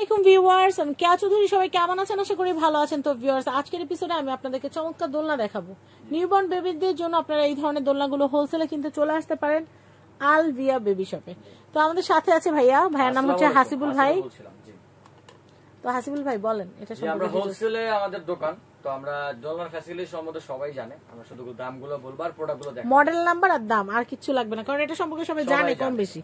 আসসালামাইকুম ভিউয়ার্স আমি কেয়া চৌধুরী সবাই কেমন আছেন? আশা করি ভালো আছেন। তো ভিউয়ার্স আজকের এপিসোডে আমি আপনাদেরকে চমৎকার দোলনা দেখাবো। নিউবর্ন বেবিদের জন্য আপনারা এই ধরনের দোলনাগুলো হোলসেলে কিনতে চলে আসতে পারেন আল ভিয়া বেবি শপে তো আমাদের সাথে আছে ভাইয়া ভাইয়ার নাম হচ্ছে হাসিবুল ভাই। তো হাসিবুল ভাই বলেন এটা আমরা হোলসেলে আমাদের দোকান তো আমরা ডলার ফ্যাসিলিটি সম্বন্ধে সবাই জানে। আমরা শুধু দামগুলো বলব আর প্রোডাক্টগুলো দেখাবো। মডেল নাম্বার আর দাম আর কিছু লাগবে না কারণ এটা সম্পর্কে সবাই জানে কম বেশি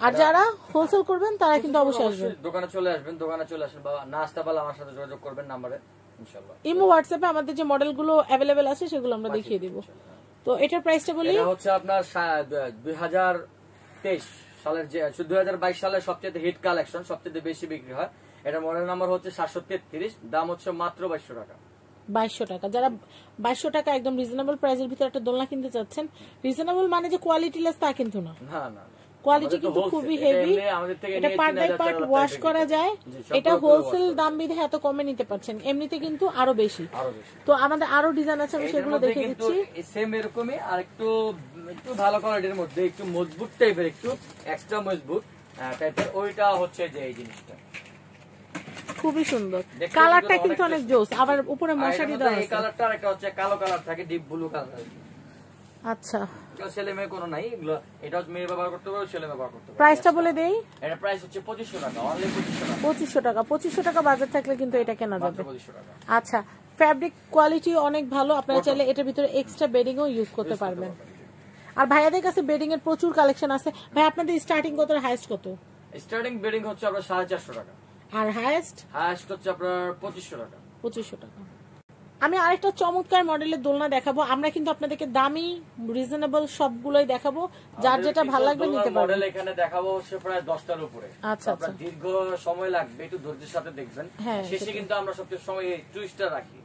আর যারা হোলসেল করবেন তারা কিন্তু অবশ্যই আসবেন। দোকানে চলে আসবেন দোকানে চলে আসবেন বা না আসতে পারলে আমার সাথে যোগাযোগ করবেন নাম্বারে ইনশাল্লাহ ইমো হোয়াটসঅ্যাপে আমাদের যে মডেলগুলো অ্যাভেলেবেল আছে সেগুলো আমরা দেখিয়ে দিব। তো এটার প্রাইসটা বলি। এটা হচ্ছে আপনার দুই হাজার তেইশ সালের যে দুই হাজার বাইশ সালের সবচেয়ে হিট কালেকশন সবচেয়ে বেশি বিক্রি হয়। এটা মডেল নাম্বার হচ্ছে সাতশো তেত্রিশ দাম হচ্ছে মাত্র বাইশশো টাকা। বাইশশো টাকা। যারা বাইশশো টাকা একদম রিজনেবল প্রাইসের ভিতরে একটা দোলনা কিনতে চাচ্ছেন রিজনেবল মানে যে কোয়ালিটি লেস তা কিন্তু না না না। কোয়ালিটি কিন্তু খুবই হেভি এটা পার্ট বাই পার্ট ওয়াশ করা যায়। এটা হোলসেল দাম বিধে এত কমে নিতে পারছেন। এমনিতে কিন্তু আরও বেশি। তো আমাদের আরও ডিজাইন আছে আমি সেগুলো দেখে দিচ্ছি। সেম এরকমই আর একটু একটু ভালো কোয়ালিটির মধ্যে একটু মজবুত টাইপের একটু এক্সট্রা মজবুত টাইপের ওইটা হচ্ছে যে এই জিনিসটা। খুবই সুন্দর। কালারটা কিন্তু অনেক জোস। আবার উপরে মশারি দেওয়া এই কালারটা আর একটা হচ্ছে কালো কালার থাকে ডিপ ব্লু কালার আচ্ছা। এগুলো ছেলে মেয়ে কোনো নাই এগুলো এটা মেয়ে ব্যবহার করতে পারবে ছেলে ব্যবহার করতে পারবে প্রাইসটা বলে দেই। এটা প্রাইস হচ্ছে পঁচিশশো টাকা অনলি টাকা। পঁচিশশো টাকা বাজার থাকলে কিন্তু এটা কেনা যাবে। পঁচিশশো টাকা। আচ্ছা ফ্যাব্রিক কোয়ালিটি অনেক ভালো আপনারা চাইলে এটার ভিতরে এক্সট্রা বেডিংও ইউজ করতে পারবেন। আর ভাইয়াদের কাছে বেডিং এর প্রচুর কালেকশন আছে। ভাই আপনাদের স্টার্টিং কত হাইস্ট কত? স্টার্টিং বেডিং হচ্ছে আপনার সাড়ে চারশো টাকা। আর হাইস্ট হাইস্ট হচ্ছে আপনার পঁচিশশো টাকা। পঁচিশশো টাকা। আমি আরেকটা চমৎকার মডেলের দোলনা দেখাবো। আমরা কিন্তু আপনাদেরকে দামি রিজনেবল সবগুলোই দেখাবো। যার যেটা ভালো লাগবে নিতে পারবেন। মডেল এখানে দেখাবো হচ্ছে প্রায় দশটার উপরে। আচ্ছা, আপনার দীর্ঘ সময় লাগবে একটু ধৈর্যের সাথে দেখবেন। হ্যাঁ, শেষে কিন্তু আমরা সবচেয়ে সময় এই টুইস্টার রাখি।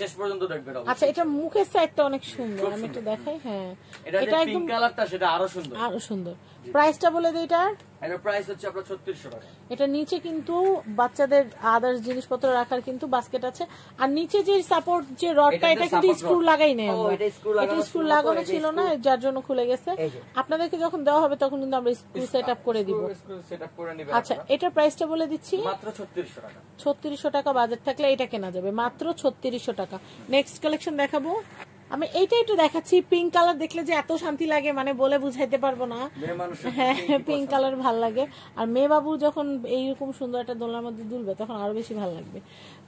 শেষ পর্যন্ত দেখবেন আচ্ছা এটা মুখের সাইডটা অনেক সুন্দর। আমি একটু দেখাই হ্যাঁ। এটা একদম পিঙ্ক কালারটা সেটা আরও সুন্দর। আরও সুন্দর। প্রাইসটা বলে দিই এটার? এটার প্রাইস হচ্ছে আপনার ছত্রিশশো টাকা। এটা নিচে কিন্তু বাচ্চাদের আদার্স জিনিসপত্র রাখার কিন্তু বাস্কেট আছে। আর নিচে যে সাপোর্ট যে রডটা এটা এটা কিন্তু স্ক্রু লাগাই নেই ও, আমরা। এটা screw এটা স্ক্রু লাগানো ছিল না যার জন্য খুলে গেছে। আপনাদেরকে যখন দেওয়া হবে তখন কিন্তু আমরা স্ক্রু সেট আপ করে দিব। সেট আপ করে নিবেন আচ্ছা এটা প্রাইসটা বলে দিচ্ছি। মাত্র ছত্রিশশো টাকা। ছত্রিশশো টাকা বাজেট থাকলে এটা কেনা যাবে। মাত্র ছত্রিশশো টাকা। নেক্সট কালেকশন দেখাবো। আমি এইটা একটু দেখাচ্ছি পিঙ্ক কালার দেখলে যে এত শান্তি লাগে মানে বলে বুঝাইতে পারব না। হ্যাঁ পিঙ্ক কালার ভালো লাগে। আর মেয়ে বাবু যখন এইরকম সুন্দর একটা দোলনার মধ্যে দুলবে তখন আরও বেশি ভালো লাগবে।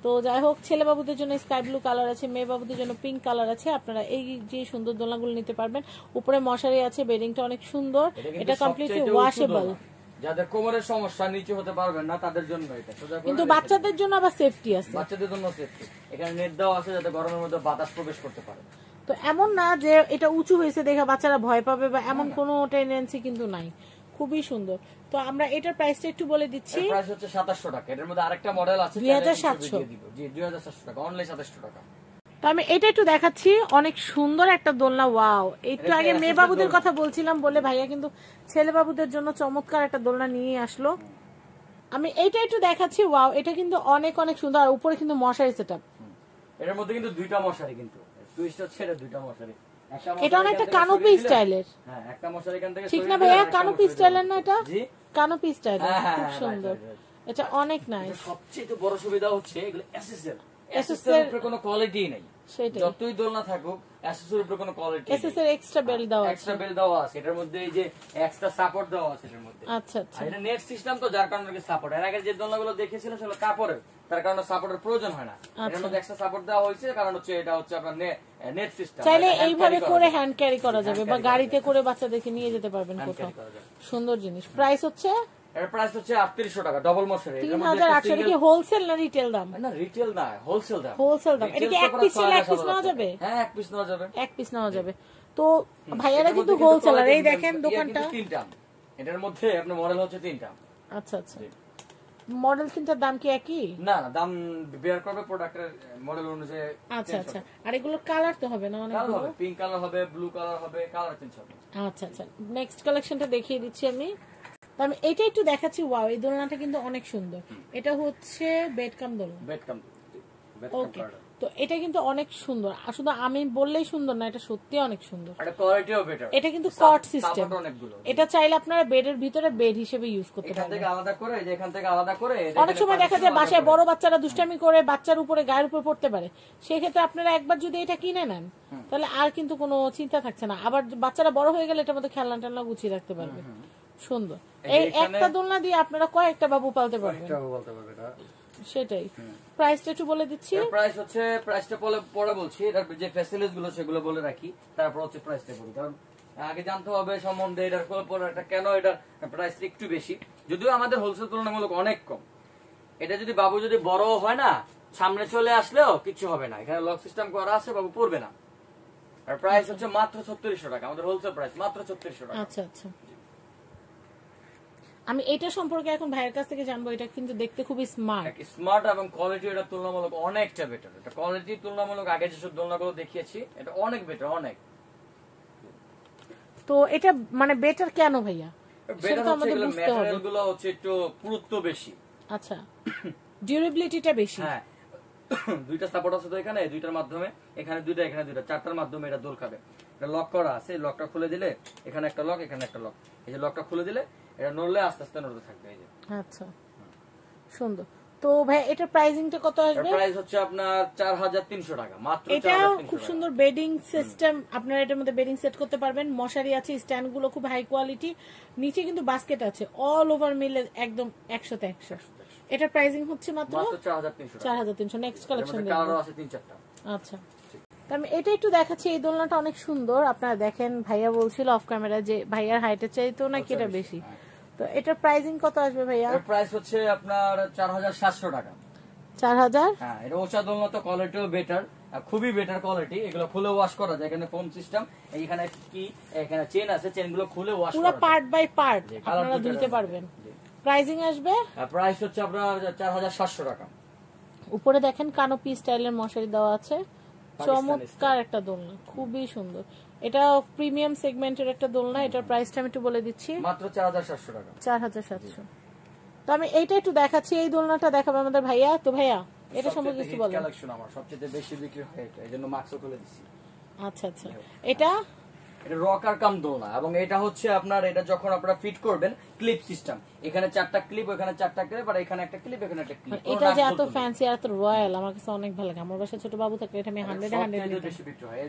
তো যাই হোক ছেলে বাবুদের জন্য স্কাই ব্লু কালার আছে মেয়ে বাবুদের জন্য পিঙ্ক কালার আছে। আপনারা এই যে সুন্দর দোলনাগুলো নিতে পারবেন। উপরে মশারি আছে বেডিংটা অনেক সুন্দর। এটা কমপ্লিটলি ওয়াশেবল যাদের কোমরের সমস্যা নিচে হতে পারবেন না তাদের জন্য এটা। কিন্তু বাচ্চাদের জন্য আবার সেফটি আছে। বাচ্চাদের জন্য সেফটি এখানে নেট দেওয়া আছে যাতে গরমের মধ্যে বাতাস প্রবেশ করতে পারে। তো এমন না যে এটা উঁচু হয়েছে দেখে বাচ্চারা ভয় পাবে বা এমন কোনো টেন্ডেন্সি কিন্তু নাই। খুবই সুন্দর। তো আমরা এটার প্রাইসটা একটু বলে দিচ্ছি। প্রাইস হচ্ছে সাতাশশো টাকা। এটার মধ্যে আরেকটা মডেল আছে 2700 জি দুই হাজার সাতশো টাকা অনলাইন সাতাশশো টাকা। তো আমি এটা একটু দেখাচ্ছি। অনেক সুন্দর একটা দোলনা ওয়াও একটু আগে মেয়ে বাবুদের কথা বলছিলাম বলে ভাইয়া কিন্তু ছেলে বাবুদের জন্য চমৎকার একটা দোলনা নিয়ে আসলো। আমি এইটা একটু দেখাচ্ছি ওয়াও এটা কিন্তু অনেক অনেক সুন্দর। আর উপরে কিন্তু মশারি সেট এটার মধ্যে কিন্তু দুইটা মশারি কিন্তু। টুইস্ট হচ্ছে এটা দুইটা মশারি। এটা অনেকটা কানোপি স্টাইলের হ্যাঁ একটা মশারি এখান থেকে ঠিক না ভাইয়া কানোপি স্টাইলের না এটা? জি? কানোপি স্টাইলের হ্যাঁ, হ্যাঁ, খুব সুন্দর। এটা অনেক নাইস সবচেয়ে বড় সুবিধা হচ্ছে এগুলো SSL এসএসএল উপরে কোনো কোয়ালিটি নাই। যতই দোলনা থাকুক এসএসএল উপরে কোনো কোয়ালিটি এসএস এর এক্সট্রা বেল আছে। এক্সট্রা বেল দেওয়া আছে। এটার মধ্যে এই যে এক্সট্রা সাপোর্ট দেওয়া আছে এটার মধ্যে। আচ্ছা আচ্ছা। এটা নেট সিস্টেম তো যার কারণে সাপোর্ট এর আগে যে দোলনাগুলো দেখেছিলাম সেগুলো কাপড়ের। তার কারণে সাপোর্টের প্রয়োজন হয় না। আচ্ছা। এটার মধ্যে এক্সট্রা সাপোর্ট দেওয়া হয়েছে কারণ হচ্ছে এটা হচ্ছে আপনার নেট সিস্টেম চাইলে এইভাবে করে হ্যান্ড ক্যারি করা যাবে বা গাড়িতে করে বাচ্চাদেরকে নিয়ে যেতে পারবেন কোথাও। সুন্দর জিনিস। প্রাইস হচ্ছে এর প্রাইস হচ্ছে 3800 টাকা ডবল মশারি তিন এটার মধ্যে হাজার একটা আটশো এটা কি হোলসেল না রিটেল দাম? না রিটেল না হোলসেল দাম। হোলসেল দাম। এটা কি এক পিস এক পিস নেওয়া যাবে? হ্যাঁ এক পিস নেওয়া যাবে। এক পিস নেওয়া যাবে। তো ভাইয়ারা কিন্তু হোলসেলার এই দেখেন দোকানটা। তিনটা। এটার মধ্যে আপনার মডেল হচ্ছে তিনটা। আচ্ছা আচ্ছা। মডেল তিনটার দাম কি একই? না না দাম বেয়ার করবে প্রোডাক্টের মডেল অনুযায়ী আচ্ছা আচ্ছা। আর এগুলো কালার তো হবে না কালার হবে পিঙ্ক কালার হবে ব্লু কালার হবে কালার চেঞ্জ হবে। আচ্ছা আচ্ছা। নেক্সট কালেকশনটা দেখিয়ে দিচ্ছি আমি। তো আমি এটা একটু দেখাচ্ছি ওয়াও এই দোলনাটা কিন্তু অনেক সুন্দর। এটা হচ্ছে বেড কাম দোলনা বেড ওকে তো এটা কিন্তু অনেক সুন্দর। শুধু আমি বললেই সুন্দর না এটা সত্যি অনেক সুন্দর। এটা এটা কিন্তু কট সিস্টেম এটা চাইলে আপনারা বেডের ভিতরে বেড হিসেবে ইউজ করতে এখান পারবেন। থেকে আলাদা করে এখান থেকে আলাদা করে অনেক সময় দেখা যায় বাসায় বড় বাচ্চারা দুষ্টামি করে বাচ্চার উপরে গায়ের উপর পড়তে পারে। সেক্ষেত্রে আপনারা একবার যদি এটা কিনে নেন তাহলে আর কিন্তু কোনো চিন্তা থাকছে না। আবার বাচ্চারা বড় হয়ে গেলে এটার মধ্যে খেলনা টেলনা গুছিয়ে রাখতে পারবে। সুন্দর। এই একটা দোলনা দিয়ে আপনারা কয়েকটা বাবু পালতে পারবেন। সেটাই। প্রাইসটা একটু বলে দিচ্ছি। প্রাইস হচ্ছে প্রাইসটা পরে পরে বলছি। এটার যে ফ্যাসিলিটিসগুলো সেগুলো বলে রাখি। তারপর হচ্ছে প্রাইসটা বলি। কারণ আগে জানতে হবে সম্বন্ধে এটার এটা কেন এটার প্রাইস একটু বেশি। যদিও আমাদের হোলসেল তুলনামূলক অনেক কম। এটা যদি বাবু যদি বড় হয় না সামনে চলে আসলেও কিছু হবে না। এখানে লক সিস্টেম করা আছে বাবু পড়বে না। আর প্রাইস হচ্ছে মাত্র ছত্রিশশো টাকা। আমাদের হোলসেল প্রাইস মাত্র ছত্রিশশো টাকা। আচ্ছা আচ্ছা। আমি এটা সম্পর্কে এখন ভাইয়ের কাছ থেকে জানব এটা কিন্তু দেখতে খুবই স্মার্ট স্মার্ট এবং কোয়ালিটি এটা তুলনামূলক অনেকটা বেটার এটা কোয়ালিটি তুলনামূলক আগে যেসব দোলনাগুলো দেখিয়েছি এটা অনেক বেটার অনেক। তো এটা মানে বেটার কেন ভাইয়া? বেটার হচ্ছে আমাদের বুঝতে হবে। ম্যাটেরিয়ালগুলো হচ্ছে একটু পুরুত্ব বেশি। আচ্ছা। ডিউরেবিলিটিটা বেশি। হ্যাঁ। দুইটা সাপোর্ট আছে তো এখানে দুইটার মাধ্যমে। এখানে দুইটা এখানে দুইটা। চারটার মাধ্যমে এটা দোল খাবে। এটা লক করা আছে লকটা খুলে দিলে এখানে একটা লক এখানে একটা লক এই যে লকটা খুলে দিলে এটা নড়লে আস্তে আস্তে নড়তে থাকবে এই যে। আচ্ছা। সুন্দর। তো ভাই প্রাইসিংটা কত আসবে? প্রাইস হচ্ছে আপনার চার হাজার তিনশো টাকা মাত্র এটা খুব সুন্দর বেডিং সিস্টেম আপনারা এটার মধ্যে বেডিং সেট করতে পারবেন। মশারি আছে স্ট্যান্ডগুলো খুব হাই কোয়ালিটি নিচে কিন্তু বাস্কেট আছে অল ওভার মিলে একদম একশোতে একশো। এটা প্রাইসিং হচ্ছে মাত্র মাত্র চার হাজার তিনশো চার হাজার তিনশো। নেক্সট কালেকশন আছে তিন চারটা। আচ্ছা। তো আমি এটা একটু দেখাচ্ছি এই দোলনাটা অনেক সুন্দর। আপনারা দেখেন ভাইয়া বলছিল অফ ক্যামেরা যে ভাইয়ার হাইটের চাইতো নাকি এটা বেশি। তো এটার প্রাইসিং কত আসবে ভাইয়া? এর প্রাইস হচ্ছে আপনার চার হাজার সাতশো টাকা। চার হাজার? হ্যাঁ এটা ওষা দোলনা তো কোয়ালিটিও বেটার খুবই বেটার কোয়ালিটি এগুলো খুলে ওয়াশ করা যায় এখানে ফোম সিস্টেম এখানে কি এখানে চেন আছে চেনগুলো খুলে ওয়াশ পুরো পার্ট বাই পার্ট আপনারা ধুইতে পারবেন। প্রাইসিং আসবে? প্রাইস হচ্ছে আপনার চার হাজার সাতশো টাকা। উপরে দেখেন কানোপি স্টাইলের মশারি দেওয়া আছে। চমৎকার একটা দোলনা খুবই সুন্দর। এটা প্রিমিয়াম সেগমেন্টের একটা দোলনা এটার প্রাইসটা আমি একটু বলে দিচ্ছি। মাত্র চার হাজার সাতশো টাকা। চার হাজার সাতশো। তো আমি এইটা একটু দেখাচ্ছি এই দোলনাটা দেখাবো আমাদের ভাইয়া। তো ভাইয়া এটা সম্পর্কে কিছু বলেন। কালেকশন আমার সবচেয়ে বেশি বিক্রি হয় এটা এই জন্য মাস্কও খুলে দিচ্ছি। আচ্ছা আচ্ছা। এটা এটা রকার কাম দোলনা এবং এটা হচ্ছে আপনার এটা যখন আপনারা ফিট করবেন ক্লিপ সিস্টেম এখানে চারটা ক্লিপ ওখানে চারটা ক্লিপ আর এখানে একটা ক্লিপ এখানে একটা ক্লিপ এটা যে এত ফ্যান্সি আর এত রয়্যাল আমার কাছে অনেক ভালো লাগে। আমার বাসায় ছোট বাবু থাকলে এটা আমি হান্ড্রেড হান্ড্রেড সবচেয়ে বেশি বিক্রি হয়।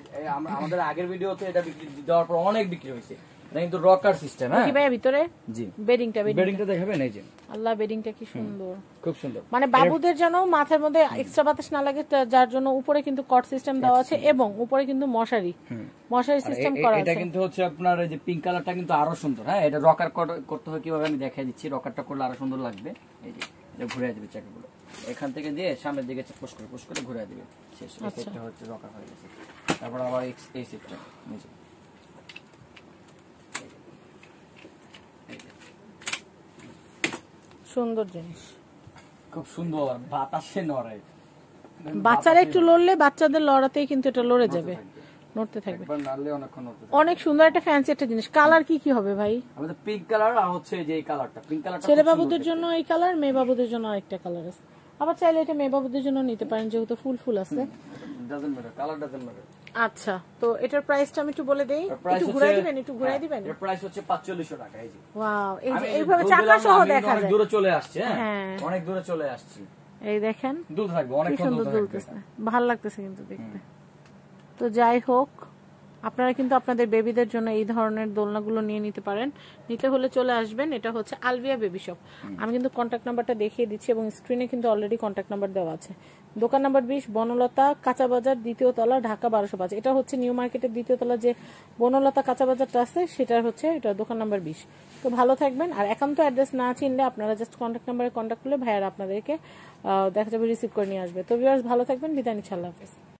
আমাদের আগের ভিডিওতে এটা বিক্রি দেওয়ার পর অনেক বিক্রি হয়েছে। কিন্তু রকার সিস্টেম হ্যাঁ? কি ভাইয়া ভিতরে? জি। বেডিংটা বেডিংটা দেখাবেন এই যে। আল্লাহ বেডিংটা কি সুন্দর। খুব সুন্দর। মানে বাবুদের যেন মাথার মধ্যে এক্সট্রা বাতাস না লাগে যার জন্য উপরে কিন্তু কট সিস্টেম দেওয়া আছে এবং উপরে কিন্তু মশারি। মশারি সিস্টেম করা এটা কিন্তু হচ্ছে আপনার এই যে পিঙ্ক কালারটা কিন্তু আরও সুন্দর হ্যাঁ? এটা রকার করতে হয় কীভাবে আমি দেখাই দিচ্ছি? রকারটা করলে আরও সুন্দর লাগবে। এই যে এটা ঘুরে দিবে চাকাগুলো। এখান থেকে দিয়ে সামনের দিকে পুশ করে পুশ করে ঘুরে দিবে শেষ। এই আচ্ছা। হচ্ছে রকার হয়ে গেছে। তারপর আবার এই সেটটা নিচে সুন্দর জিনিস। খুব সুন্দর বাতাসে নড়ে। বাচ্চারা একটু লড়লে বাচ্চাদের লড়াতেই কিন্তু এটা লড়ে যাবে। নড়তে থাকবে। অনেক সুন্দর একটা ফ্যান্সি একটা জিনিস। কালার কি কি হবে ভাই? আমাদের পিঙ্ক কালার আর হচ্ছে যে এই কালারটা পিঙ্ক কালারটা ছেলে বাবুদের জন্য এই কালার মেয়ে বাবুদের জন্য আরেকটা কালার আছে। আবার চাইলে এটা মেয়ে বাবুদের জন্য নিতে পারেন যেহেতু ফুল ফুল আছে। Doesn't matter colour doesn't matter আচ্ছা। তো এটার প্রাইসটা আমি একটু বলে দেই। একটু ঘুরাই দিবেন একটু ঘুরাই দিবেন? এর প্রাইস হচ্ছে 4500 টাকা এই যে। ওয়াও এই যে এইভাবে চাকা সহ দেখা যায়। অনেক দূরে চলে আসছে হ্যাঁ। হ্যাঁ। অনেক দূরে চলে আসছে। এই দেখেন দুল থাকবে অনেক সুন্দর দুলতেছে। ভালো লাগতেছে কিন্তু দেখতে। তো যাই হোক আপনারা কিন্তু আপনাদের বেবিদের জন্য এই ধরনের দোলনাগুলো নিয়ে নিতে পারেন। নিতে হলে চলে আসবেন এটা হচ্ছে আলভিয়া বেবি শপ আমি কিন্তু কন্ট্যাক্ট নাম্বারটা দেখিয়ে দিচ্ছি এবং স্ক্রিনে কিন্তু অলরেডি কন্ট্যাক্ট নাম্বার দেওয়া আছে। দোকান নাম্বার বিশ বনলতা কাঁচা বাজার দ্বিতীয় তলা ঢাকা বারোশো পাঁচ। এটা হচ্ছে নিউ মার্কেটের দ্বিতীয় তলা যে বনলতা কাঁচা বাজারটা আছে সেটা হচ্ছে এটা দোকান নাম্বার বিশ। তো ভালো থাকবেন আর একান্ত অ্যাড্রেস না চিনলে আপনারা জাস্ট কন্ট্যাক্ট নাম্বারে কন্ট্যাক্ট করলে ভাইয়ারা আপনাদেরকে দেখা যাবে রিসিভ করে নিয়ে আসবে। তো ভিউয়ার্স ভালো থাকবেন বিদায় নিচ্ছি আল্লাহ হাফেজ।